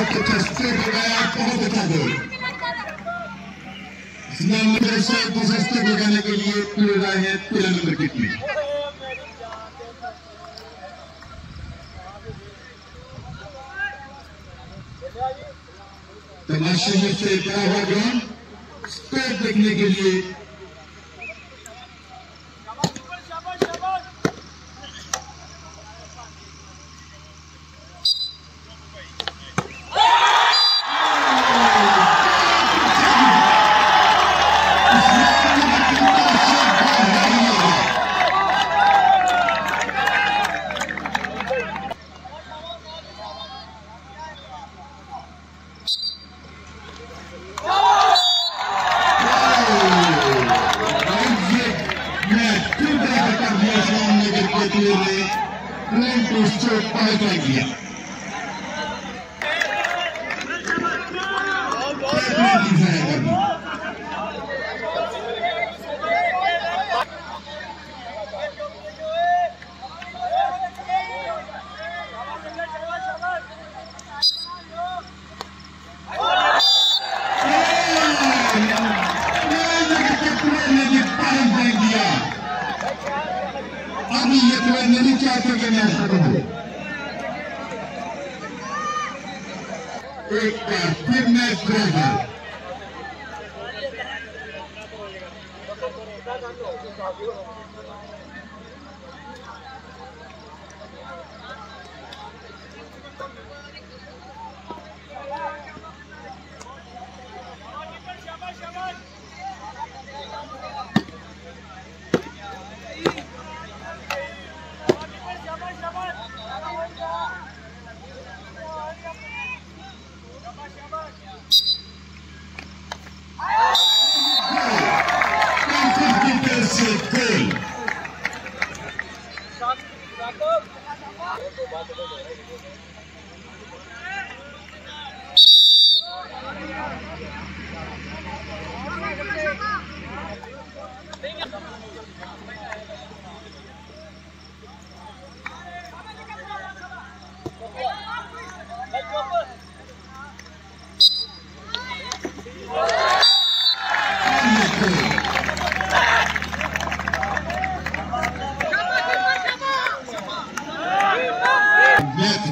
बहुत अच्छा स्टेप लगाया बहुत अच्छा गोल इस्लाम नगर से स्टेप लगाने के लिए मिल रहा है तेरह नंबर किट में तमाशे में देखने के लिए State Bank India. Ladies and अभी ये तो नहीं चाहते कि मैं ऐसा करूँ एक बार फिर मैं driver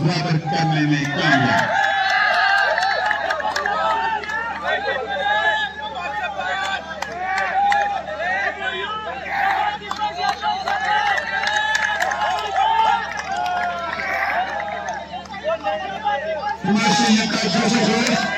Babacar Kane ne Kanga. Marcelo Cajou,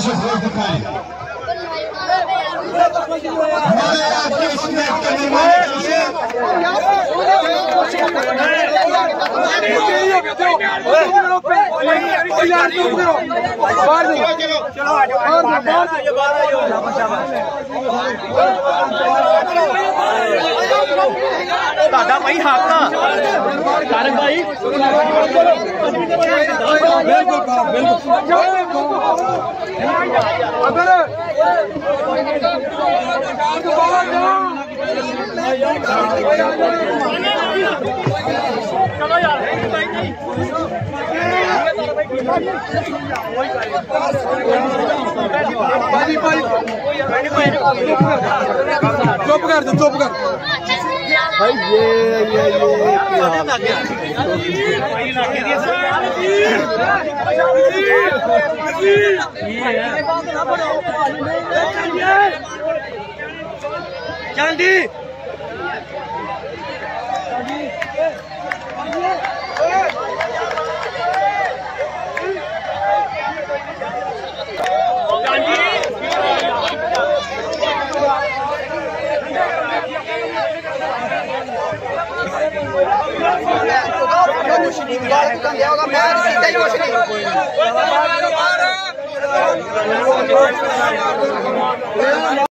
से वोट दिखाएँ। हमारे आपके इस नेट के निर्माण दादा भाई हाथ कारण भाई बिल्कुल बिल्कुल। चुप कर दो चुप कर। भाई ये ये ये। Candi. Candi. Bora pro Candel, Gabriel, se tem hoje aqui. Bora!